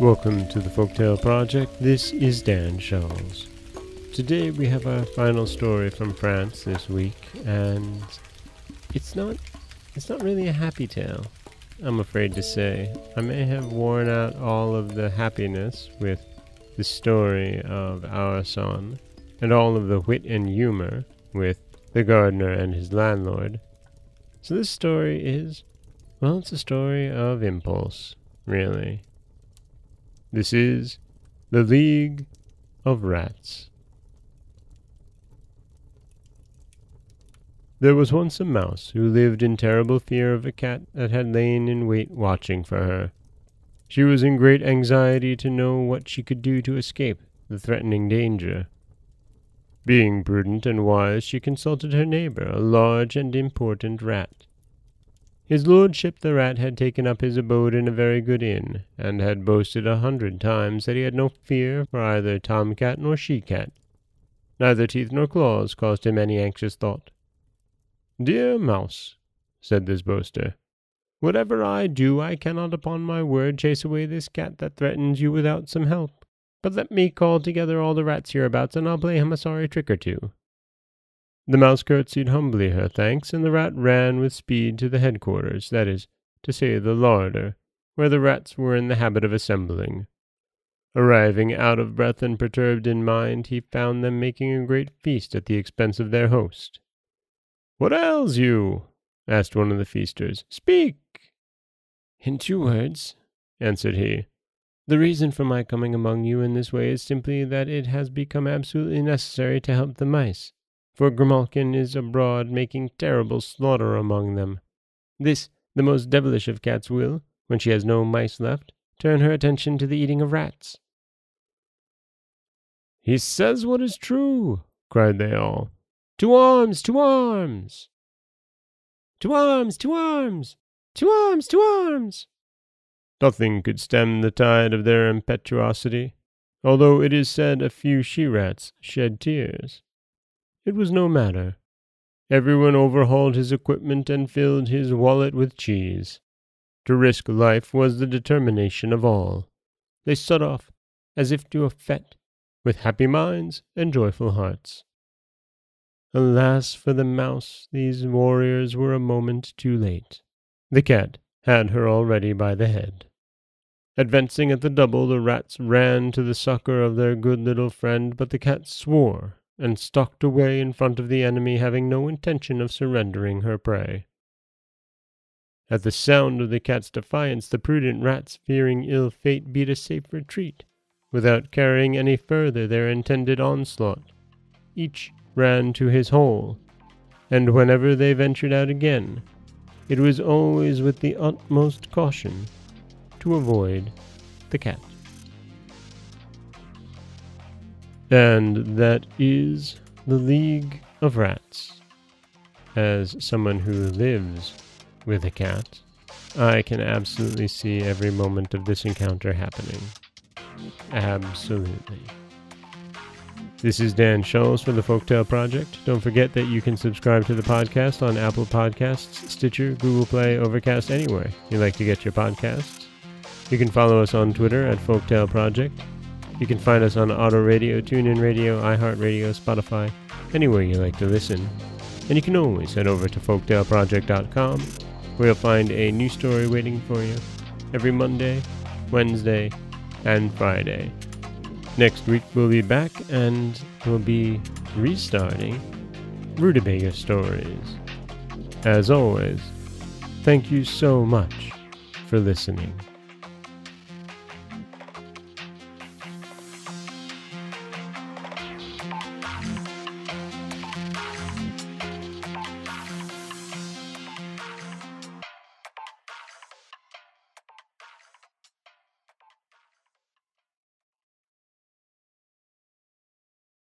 Welcome to the Folktale Project. This is Dan Scholes. Today we have our final story from France this week, and it's not it's not really a happy tale. I'm afraid to say. I may have worn out all of the happiness with the story of our son, and all of the wit and humor with the gardener and his landlord. So this story is, well, it's a story of impulse, really. This is The League of Rats. There was once a mouse who lived in terrible fear of a cat that had lain in wait watching for her. She was in great anxiety to know what she could do to escape the threatening danger. Being prudent and wise, she consulted her neighbor, a large and important rat. His lordship the rat had taken up his abode in a very good inn, and had boasted a hundred times that he had no fear for either tom cat nor she cat. Neither teeth nor claws caused him any anxious thought. Dear mouse, said this boaster, whatever I do, I cannot upon my word chase away this cat that threatens you without some help. But let me call together all the rats hereabouts, and I'll play him a sorry trick or two. The mouse curtsied humbly her thanks, and the rat ran with speed to the headquarters, that is to say, the larder, where the rats were in the habit of assembling. Arriving out of breath and perturbed in mind, he found them making a great feast at the expense of their host. What ails you? asked one of the feasters. Speak. In two words, answered he. The reason for my coming among you in this way is simply that it has become absolutely necessary to help the mice for Grimalkin is abroad making terrible slaughter among them. This, the most devilish of cats will, when she has no mice left, turn her attention to the eating of rats. He says what is true, cried they all. To arms, to arms! To arms, to arms! To arms, to arms! Nothing could stem the tide of their impetuosity, although it is said a few she-rats shed tears. It was no matter. Everyone overhauled his equipment and filled his wallet with cheese. To risk life was the determination of all. They set off, as if to a fete, with happy minds and joyful hearts. Alas for the mouse, these warriors were a moment too late. The cat had her already by the head. Advancing at the double, the rats ran to the succor of their good little friend, but the cat swore and stalked away in front of the enemy, having no intention of surrendering her prey. At the sound of the cat's defiance, the prudent rats, fearing ill fate, beat a safe retreat, without carrying any further their intended onslaught. Each ran to his hole, and whenever they ventured out again, it was always with the utmost caution to avoid the cat. And that is the League of Rats. As someone who lives with a cat, I can absolutely see every moment of this encounter happening. Absolutely. This is Dan Scholes for the Folktale Project. Don't forget that you can subscribe to the podcast on Apple Podcasts, Stitcher, Google Play, Overcast, anywhere you like to get your podcasts. You can follow us on Twitter at Folktale Project you can find us on Otto Radio, TuneIn Radio, iHeartRadio, Spotify, anywhere you like to listen. And you can always head over to folktaleproject.com where you'll find a new story waiting for you every Monday, Wednesday, and Friday. Next week we'll be back and we'll be restarting Rootabaga Stories. As always, thank you so much for listening.